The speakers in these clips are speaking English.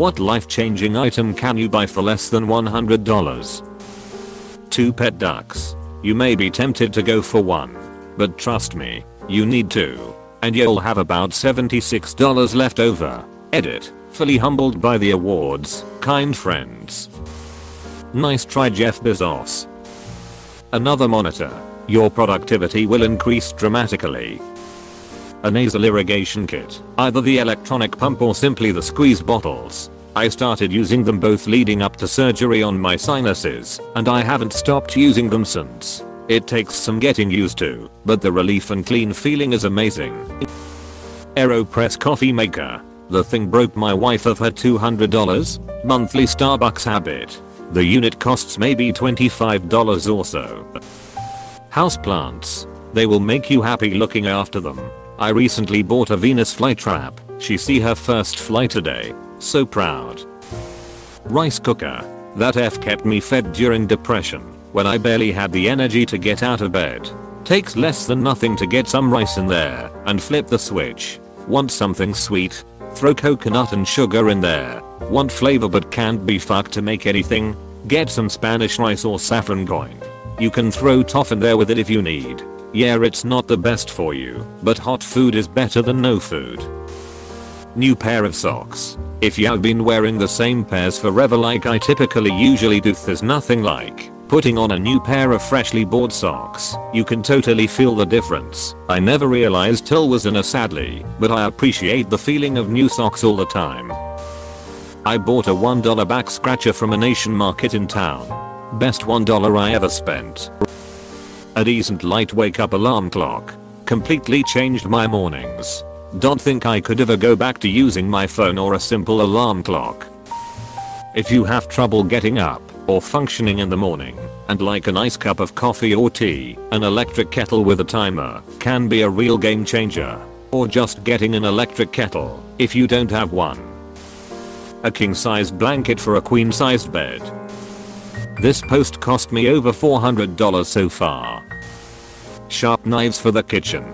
What life-changing item can you buy for less than $100? 2 pet ducks. You may be tempted to go for one. But trust me, you need two. And you'll have about $76 left over. Edit. Fully humbled by the awards, kind friends. Nice try Jeff Bezos. Another monitor. Your productivity will increase dramatically. A nasal irrigation kit. Either the electronic pump or simply the squeeze bottles. I started using them both leading up to surgery on my sinuses, and I haven't stopped using them since. It takes some getting used to, but the relief and clean feeling is amazing. AeroPress coffee maker. The thing broke my wife of her $200 monthly Starbucks habit. The unit costs maybe $25 or so. Houseplants. They will make you happy looking after them. I recently bought a Venus flytrap. She see her first fly today. So proud. Rice cooker. That F kept me fed during depression when I barely had the energy to get out of bed. Takes less than nothing to get some rice in there and flip the switch. Want something sweet? Throw coconut and sugar in there. Want flavor but can't be fucked to make anything? Get some Spanish rice or saffron going. You can throw toff in there with it if you need. Yeah it's not the best for you, but hot food is better than no food. New pair of socks. If you've been wearing the same pairs forever like I typically usually do there's nothing like putting on a new pair of freshly bought socks. You can totally feel the difference. I never realized till was in a sadly, but I appreciate the feeling of new socks all the time. I bought a $1 back scratcher from a nation market in town. Best $1 I ever spent. A decent light wake up alarm clock. Completely changed my mornings. Don't think I could ever go back to using my phone or a simple alarm clock. If you have trouble getting up or functioning in the morning and like a nice cup of coffee or tea, an electric kettle with a timer can be a real game changer. Or just getting an electric kettle if you don't have one. A king sized blanket for a queen sized bed. This post cost me over $400 so far. Sharp knives for the kitchen.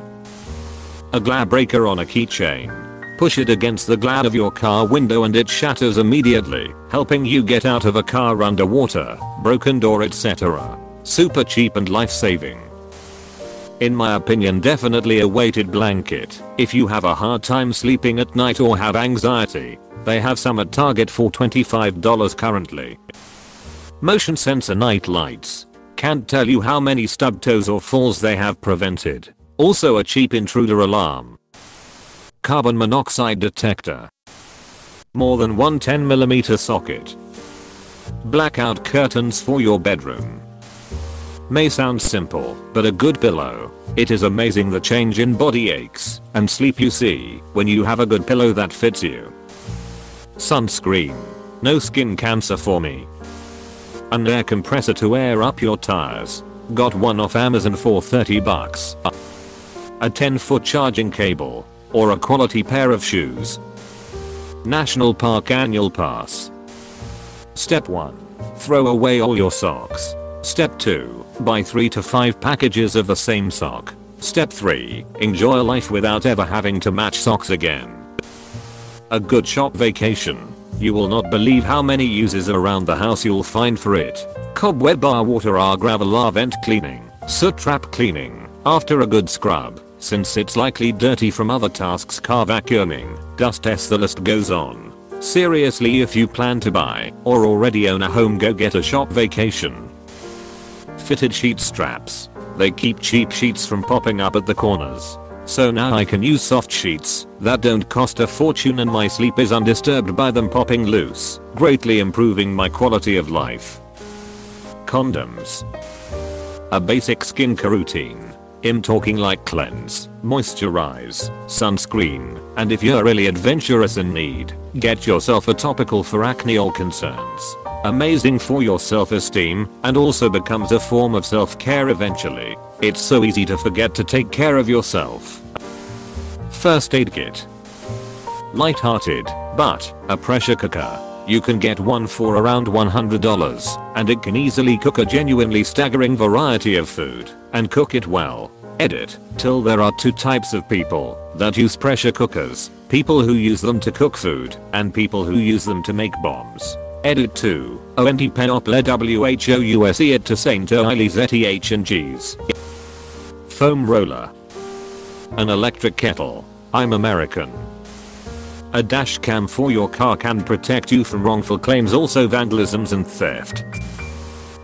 A glad breaker on a keychain. Push it against the glad of your car window and it shatters immediately, helping you get out of a car underwater, broken door etc. Super cheap and life saving. In my opinion definitely a weighted blanket. If you have a hard time sleeping at night or have anxiety, they have some at Target for $25 currently. Motion sensor night lights. Can't tell you how many stub toes or falls they have prevented. Also a cheap intruder alarm. Carbon monoxide detector. More than one 10mm socket. Blackout curtains for your bedroom. May sound simple, but a good pillow. It is amazing the change in body aches and sleep you see when you have a good pillow that fits you. Sunscreen. No skin cancer for me. An air compressor to air up your tires. Got one off Amazon for 30 bucks. A 10 foot charging cable. Or a quality pair of shoes. National Park Annual Pass. Step 1. Throw away all your socks. Step 2. Buy 3 to 5 packages of the same sock. Step 3. Enjoy life without ever having to match socks again. A good shop vacation. You will not believe how many uses around the house you'll find for it. Cobweb bar water R gravel R vent cleaning, soot trap cleaning, after a good scrub, since it's likely dirty from other tasks car vacuuming, dust s the list goes on. Seriously if you plan to buy or already own a home go get a shop vacation. Fitted sheet straps. They keep cheap sheets from popping up at the corners. So now I can use soft sheets that don't cost a fortune and my sleep is undisturbed by them popping loose, greatly improving my quality of life. Condoms. A basic skincare routine. I'm talking like cleanse, moisturize, sunscreen, and if you're really adventurous in need, get yourself a topical for acne or concerns. Amazing for your self-esteem and also becomes a form of self-care eventually. It's so easy to forget to take care of yourself. First aid kit. Light-hearted, but a pressure cooker. You can get one for around $100 and it can easily cook a genuinely staggering variety of food and cook it well. Edit. Till there are two types of people that use pressure cookers, people who use them to cook food, and people who use them to make bombs. Edit 2. ONT penople WHOUSE it to Saint Zeti H and G's. Foam roller. An electric kettle. I'm American. A dash cam for your car can protect you from wrongful claims also vandalisms and theft.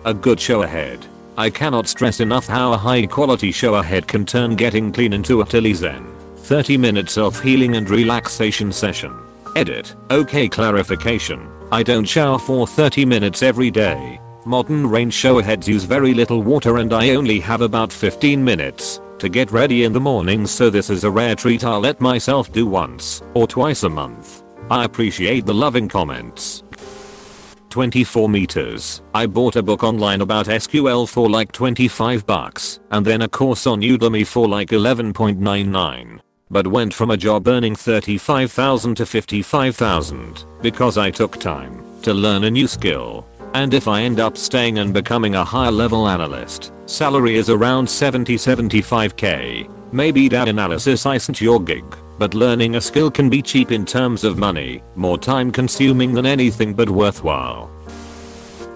A good shower head. I cannot stress enough how a high quality shower head can turn getting clean into a tilly zen. 30 minutes of healing and relaxation session. Edit. Okay clarification. I don't shower for 30 minutes every day. Modern range shower heads use very little water and I only have about 15 minutes to get ready in the morning so this is a rare treat I'll let myself do once or twice a month. I appreciate the loving comments. 24 meters. I bought a book online about SQL for like 25 bucks and then a course on Udemy for like 11.99 but went from a job earning 35,000 to 55,000 because I took time to learn a new skill. And if I end up staying and becoming a higher level analyst, salary is around 70-75k. Maybe data analysis isn't your gig, but learning a skill can be cheap in terms of money, more time consuming than anything but worthwhile.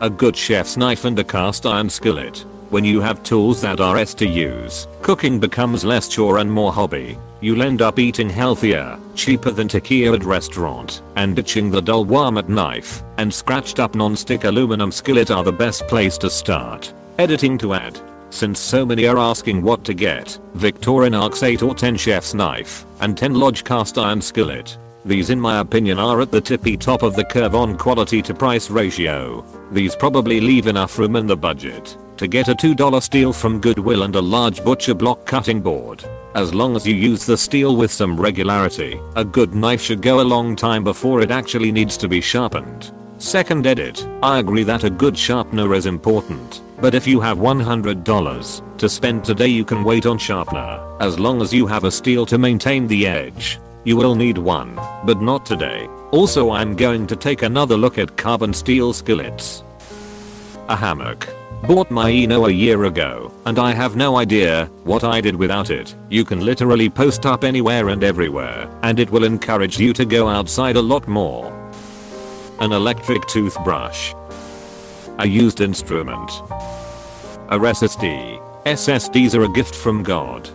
A good chef's knife and a cast iron skillet. When you have tools that are S to use, cooking becomes less chore and more hobby. You'll end up eating healthier, cheaper than takia at restaurant, and ditching the dull Walmart knife and scratched up non-stick aluminum skillet are the best place to start. Editing to add. Since so many are asking what to get, Victorinox 8 or 10 chef's knife and 10 Lodge cast iron skillet. These in my opinion are at the tippy top of the curve on quality to price ratio. These probably leave enough room in the budget to get a $2 steel from Goodwill and a large butcher block cutting board. As long as you use the steel with some regularity, a good knife should go a long time before it actually needs to be sharpened. Second edit, I agree that a good sharpener is important, but if you have $100 to spend today you can wait on sharpener, as long as you have a steel to maintain the edge. You will need one, but not today. Also I'm going to take another look at carbon steel skillets. A hammock. Bought my Eno a year ago, and I have no idea what I did without it. You can literally post up anywhere and everywhere, and it will encourage you to go outside a lot more. An electric toothbrush. A used instrument. A SSD. SSDs are a gift from God.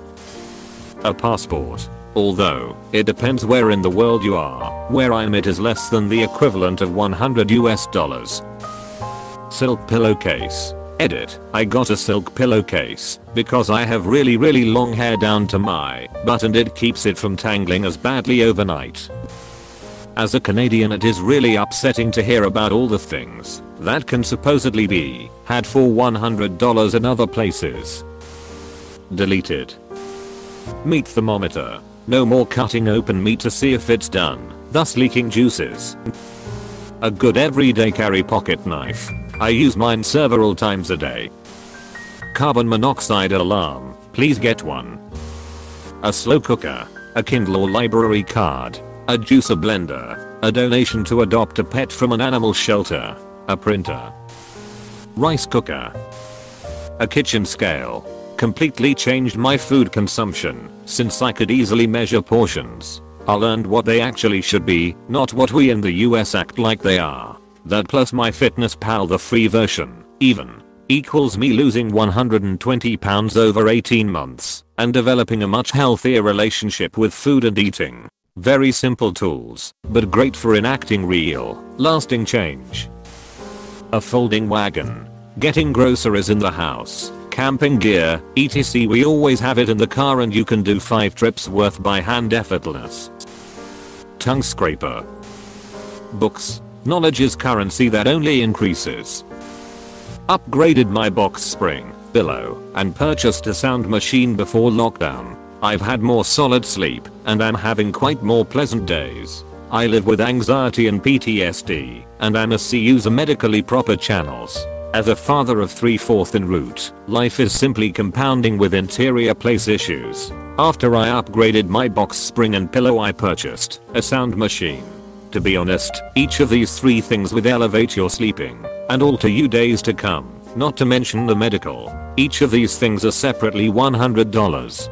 A passport. Although, it depends where in the world you are. Where I'm it is less than the equivalent of 100 US dollars. Silk pillowcase. Edit. I got a silk pillowcase because I have really really long hair down to my butt and it keeps it from tangling as badly overnight. As a Canadian it is really upsetting to hear about all the things that can supposedly be had for $100 in other places. Deleted. Meat thermometer. No more cutting open meat to see if it's done, thus leaking juices. A good everyday carry pocket knife. I use mine several times a day. Carbon monoxide alarm. Please get one. A slow cooker. A Kindle or library card. A juicer blender. A donation to adopt a pet from an animal shelter. A printer. Rice cooker. A kitchen scale completely changed my food consumption since I could easily measure portions. I learned what they actually should be, not what we in the US act like they are. That plus MyFitnessPal the free version, even, equals me losing 120 pounds over 18 months and developing a much healthier relationship with food and eating. Very simple tools, but great for enacting real, lasting change. A folding wagon. Getting groceries in the house camping gear, etc. We always have it in the car and you can do 5 trips worth by hand effortless. Tongue scraper. Books. Knowledge is currency that only increases. Upgraded my box spring, pillow, and purchased a sound machine before lockdown. I've had more solid sleep, and I'm having quite more pleasant days. I live with anxiety and PTSD, and I must see use medically proper channels. As a father of 3 4th en route, life is simply compounding with interior place issues. After I upgraded my box spring and pillow I purchased a sound machine. To be honest, each of these three things would elevate your sleeping and alter you days to come. not to mention the medical. Each of these things are separately $100.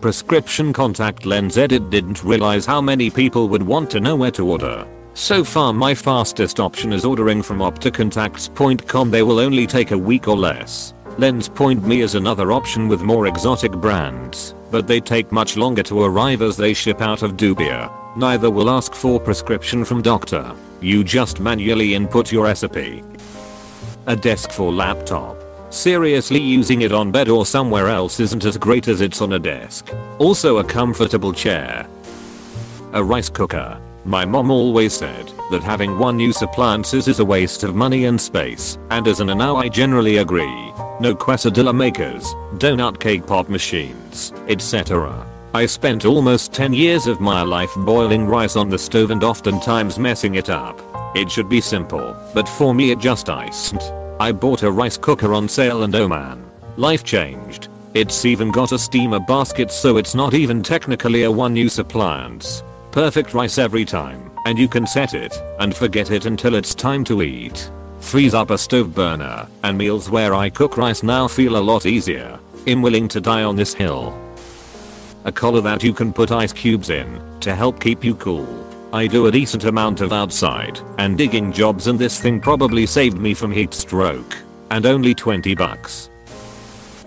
Prescription contact lens edit didn't realize how many people would want to know where to order. So far my fastest option is ordering from optocontacts.com they will only take a week or less. Lens.me is another option with more exotic brands, but they take much longer to arrive as they ship out of Dubia. Neither will ask for prescription from doctor. You just manually input your recipe. A desk for laptop. Seriously using it on bed or somewhere else isn't as great as it's on a desk. Also a comfortable chair. A rice cooker. My mom always said that having one use appliances is a waste of money and space, and as an now I generally agree. No quesadilla makers, donut cake pop machines, etc. I spent almost 10 years of my life boiling rice on the stove and oftentimes messing it up. It should be simple, but for me it just iced. I bought a rice cooker on sale and oh man, life changed. It's even got a steamer basket so it's not even technically a one use appliance. Perfect rice every time, and you can set it and forget it until it's time to eat. Freeze up a stove burner, and meals where I cook rice now feel a lot easier. I'm willing to die on this hill. A collar that you can put ice cubes in to help keep you cool. I do a decent amount of outside and digging jobs and this thing probably saved me from heat stroke. And only 20 bucks.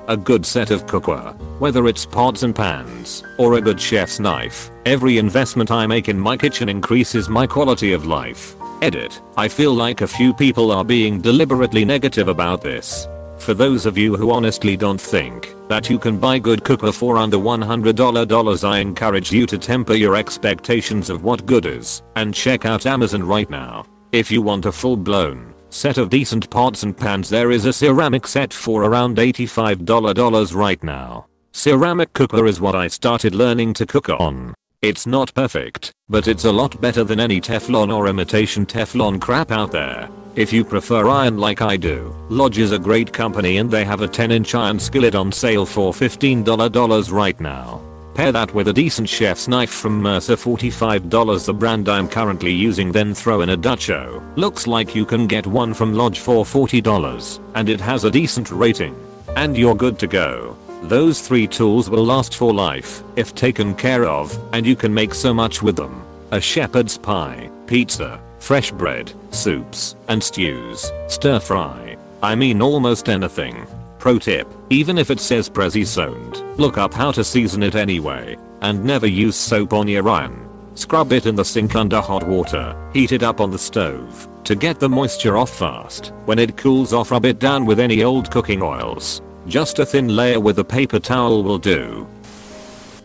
A good set of cookware, whether it's pots and pans or a good chef's knife, every investment I make in my kitchen increases my quality of life. Edit. I feel like a few people are being deliberately negative about this. For those of you who honestly don't think that you can buy good cookware for under $100 I encourage you to temper your expectations of what good is and check out Amazon right now. If you want a full blown set of decent pots and pans there is a ceramic set for around $85 right now. Ceramic cookware is what I started learning to cook on. It's not perfect, but it's a lot better than any Teflon or imitation Teflon crap out there. If you prefer iron like I do, Lodge is a great company and they have a 10 inch iron skillet on sale for $15 right now. Pair that with a decent chef's knife from Mercer $45 the brand I'm currently using then throw in a Dutcho. Looks like you can get one from Lodge for $40 and it has a decent rating. And you're good to go. Those three tools will last for life if taken care of and you can make so much with them. A shepherd's pie, pizza, fresh bread, soups, and stews, stir fry. I mean almost anything. Pro tip, even if it says Prezi soned, look up how to season it anyway, and never use soap on your iron. Scrub it in the sink under hot water, heat it up on the stove, to get the moisture off fast. When it cools off rub it down with any old cooking oils. Just a thin layer with a paper towel will do.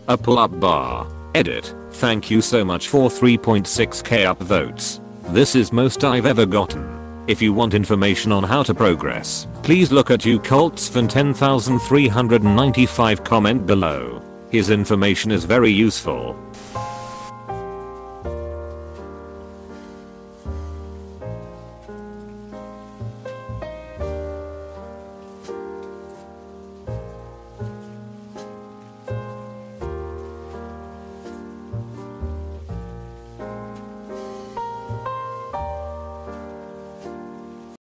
A pull up bar. Edit. Thank you so much for 3.6k upvotes. This is most I've ever gotten. If you want information on how to progress, please look at you Colts van 10395 comment below. His information is very useful.